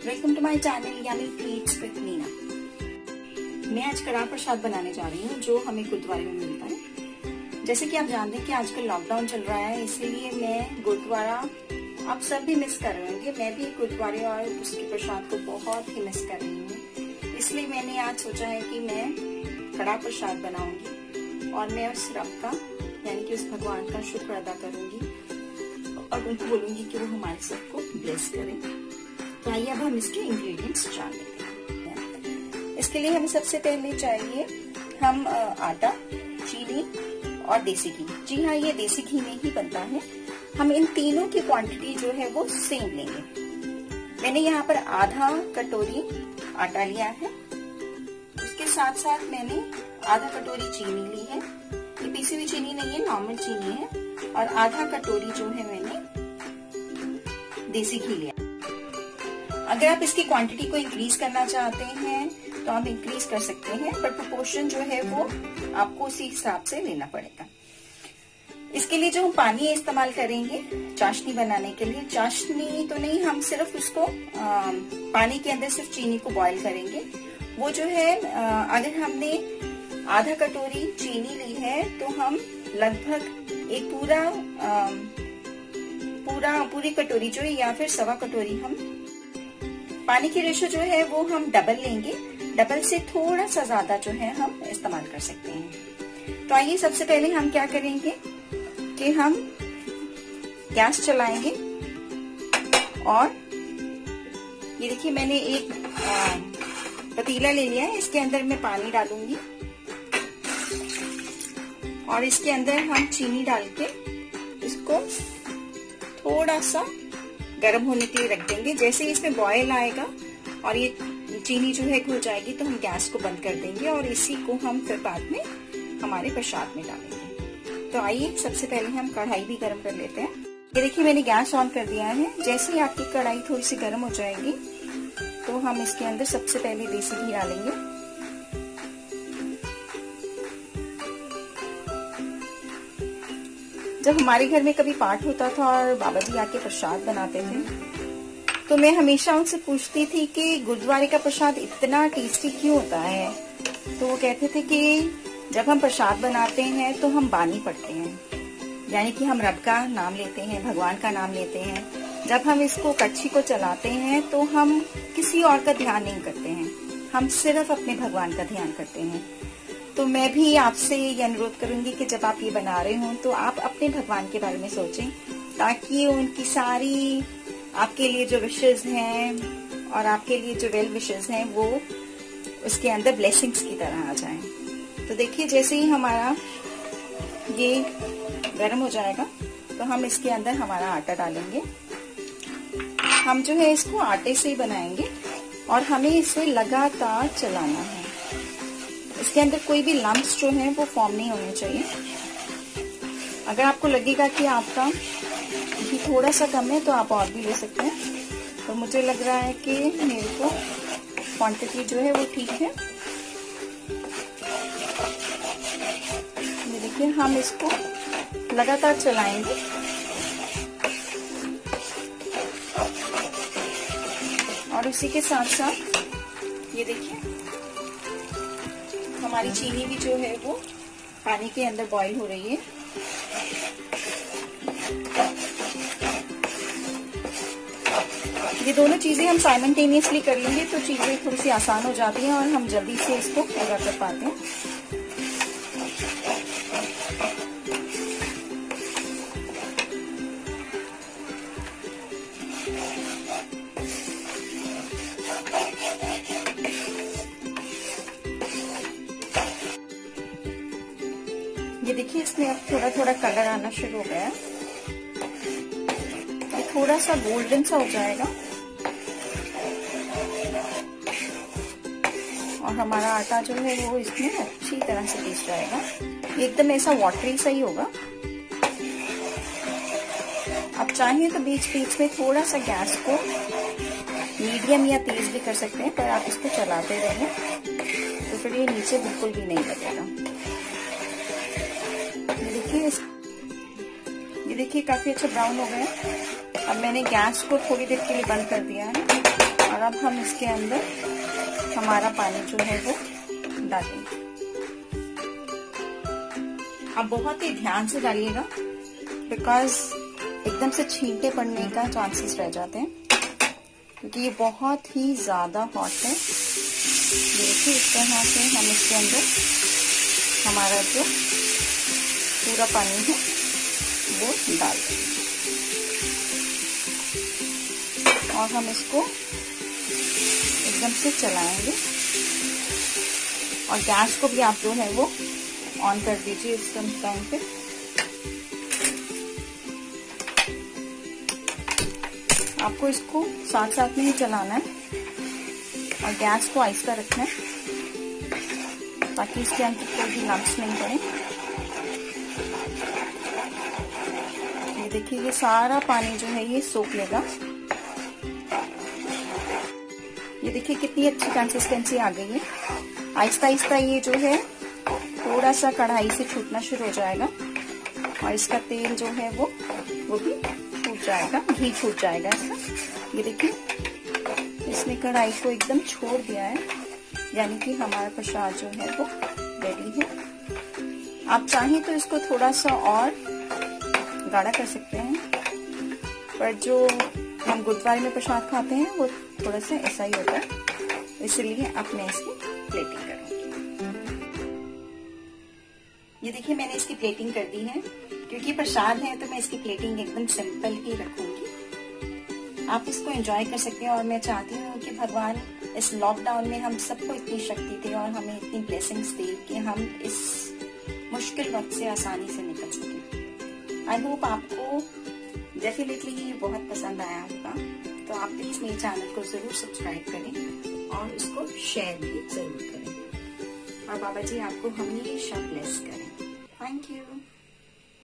yummy treats with Meena मैं आज कड़ा प्रसाद बनाने जा रही हूँ, जो हमें गुरुद्वारे में मिलता है। जैसे कि आप जानते हैं कि आजकल लॉकडाउन चल रहा है, इसीलिए मैं गुरुद्वारा, आप सब भी मिस कर रहे होंगे। मैं भी गुरुद्वारे और उसके प्रसाद को बहुत ही मिस कर रही हूँ। इसलिए मैंने आज सोचा है कि मैं कड़ा प्रसाद बनाऊँगी और मैं उस रब का, यानी कि उस भगवान का शुक्र अदा करूँगी और उनको बोलूँगी कि वो हमारे सबको ब्लेस करें। आइए अब हम इसके इंग्रेडिएंट्स जान लेते हैं? इसके लिए हमें सबसे पहले चाहिए हम आटा, चीनी और देसी घी। जी हाँ ये देसी घी में ही बनता है। हम इन तीनों की क्वांटिटी जो है वो सेम लेंगे। मैंने यहाँ पर आधा कटोरी आटा लिया है। उसके साथ साथ मैंने आधा कटोरी चीनी ली है। ये पीसी हुई चीनी नहीं है नॉर्मल चीनी है। और आधा कटोरी जो है मैंने देसी घी लिया अगर आप इसकी क्वांटिटी को इंक्रीज करना चाहते हैं तो आप इंक्रीज कर सकते हैं पर प्रोपोर्शन जो है वो आपको उसी हिसाब से लेना पड़ेगा। इसके लिए जो हम पानी इस्तेमाल करेंगे चाशनी बनाने के लिए चाशनी तो नहीं हम सिर्फ़ उसको आ, पानी के अंदर सिर्फ़ चीनी को बॉईल करेंगे। वो जो है आ, अगर हमने आधा कटोरी चीनी ली है तो हम लगभग एक पूरा आ, पूरा पूरी कटोरी जो है या फिर सवा कटोरी हम पानी की रेशो जो है वो हम डबल लेंगे। डबल से थोड़ा सा ज़्यादा जो है हम इस्तेमाल कर सकते हैं। तो आइए सबसे पहले हम क्या करेंगे कि हम गैस चलाएँगे और ये देखिए मैंने एक पतीला ले लिया है। इसके अंदर मैं पानी डालूँगी। और इसके अंदर हम चीनी डाल के इसको थोड़ा सा गर्म होने के लिए रख देंगे। जैसे ही इसमें बॉयल आएगा और ये चीनी जो है घुल जाएगी तो हम गैस को बंद कर देंगे और इसी को हम फिर बाद में हमारे प्रसाद में डालेंगे। तो आइए, सबसे पहले हम कढ़ाई भी गर्म कर लेते हैं। ये देखिए, मैंने गैस ऑन कर दिया है। जैसे ही आपकी कढ़ाई थोड़ी सी गर्म हो जाएगी तो हम इसके अंदर सबसे पहले देसी घी डालेंगे। जब हमारे घर में कभी पाठ होता था और बाबा जी आके प्रसाद बनाते थे तो मैं हमेशा उनसे पूछती थी कि गुरुद्वारे का प्रसाद इतना टेस्टी क्यों होता है? तो वो कहते थे कि जब हम प्रसाद बनाते हैं तो हम बानी पढ़ते हैं। यानी कि हम रब का नाम लेते हैं, भगवान का नाम लेते हैं। जब हम इसको, कच्छी को चलाते हैं तो हम किसी और का ध्यान नहीं करते हैं। हम सिर्फ़ अपने भगवान का ध्यान करते हैं। तो मैं भी आपसे ये अनुरोध करूँगी कि जब आप ये बना रहे हो तो आप अपने भगवान के बारे में सोचें, ताकि उनकी सारी, आपके लिए जो विशेष हैं और आपके लिए जो वेल विशेष हैं, वो उसके अंदर ब्लेसिंग्स की तरह आ जाएँ। तो देखिए, जैसे ही हमारा ये गर्म हो जाएगा तो हम इसके अंदर हमारा आटा डालेंगे। हम जो है इसको आटे से ही बनाएँगे और हमें इसे लगातार चलाना है। इसके अंदर कोई भी लम्ब्स जो है, वो फॉर्म नहीं होने चाहिए। अगर आपको लगेगा कि आपका घी थोड़ा सा कम है तो आप और भी ले सकते हैं। तो मुझे लग रहा है कि मेरे को क्वांटिटी जो है, वो ठीक है। देखिए, हम इसको लगातार चलाएँगे। और उसी के साथ साथ ये देखिए हमारी चीनी भी जो है वो पानी के अंदर बॉईल हो रही है। ये दोनों चीज़ें हम साइमल्टेनियसली कर लेंगे तो चीज़ें थोड़ी सी आसान हो जाती हैं और हम जल्दी से इसको पूरा कर पाते हैं। इसमें अब थोड़ा थोड़ा कलर आना शुरू हो गया ये थोड़ा सा गोल्डन सा हो जाएगा। और हमारा आटा जो है वो इसमें अच्छी तरह से पीस जाएगा। एकदम ऐसा वाटरी सा ही होगा। आप चाहिए तो बीच बीच में थोड़ा सा गैस को मीडियम या तेज भी कर सकते हैं, पर आप इसको चलाते रहें तो फिर ये नीचे बिल्कुल भी नहीं लगेगा देखिए, ये देखिए, काफ़ी अच्छा ब्राउन हो गया अब मैंने गैस को थोड़ी देर के लिए बंद कर दिया है। और और अब हम इसके अंदर हमारा पानी जो है वो डालेंगे। अब बहुत ही ध्यान से डालिएगा बिकॉज़ एकदम से छींटे पड़ने का चांसेस रह जाते हैं। क्योंकि ये बहुत ही ज़्यादा हॉट है। देखिए इस तरह से हम इसके अंदर हमारा जो पूरा पानी है। वो डाल देंगे। और हम इसको एकदम से चलाएँगे। और गैस को भी आप जो है वो ऑन कर दीजिए इस टाइम पे। आपको इसको साथ साथ में ही चलाना है। और गैस को आहिस्ता रखना है। ताकि इसके अंदर कोई भी लम्स नहीं पड़े। देखिए, ये सारा पानी जो है ये सोख लेगा। ये देखिए, कितनी अच्छी कंसिस्टेंसी आ गई है। आहिस्ता आहिस्ता ये जो है, थोड़ा सा कढ़ाई से छूटना शुरू हो जाएगा। और इसका तेल जो है वो वो भी छूट जाएगा, घी छूट जाएगा इसका। ये देखिए, इसने कढ़ाई को एकदम छोड़ दिया है। यानी कि हमारा प्रसाद जो है वो रेडी है। आप चाहें तो इसको थोड़ा सा और गाढ़ा कर सकते हैं। पर जो हम गुरुद्वारे में प्रसाद खाते हैं, वो थोड़ा सा ऐसा ही होता है। इसलिए अब मैं इसकी प्लेटिंग करूँगी ये देखिए, मैंने इसकी प्लेटिंग कर दी है। क्योंकि प्रसाद है तो मैं इसकी प्लेटिंग एकदम सिंपल ही रखूँगी। आप इसको एंजॉय कर सकते हैं, और मैं चाहती हूँ कि भगवान इस लॉकडाउन में हम सबको इतनी शक्ति दे, और हमें इतनी ब्लेसिंग्स दे कि हम इस मुश्किल वक्त से आसानी से निकल सकें। आई होप आपको डेफिनेटली ये बहुत पसंद आया होगा। तो आप प्लीज़ मेरे चैनल को ज़रूर सब्सक्राइब करें और उसको शेयर भी ज़रूर करें। और बाबा जी आपको हमेशा ब्लेस करें। Thank you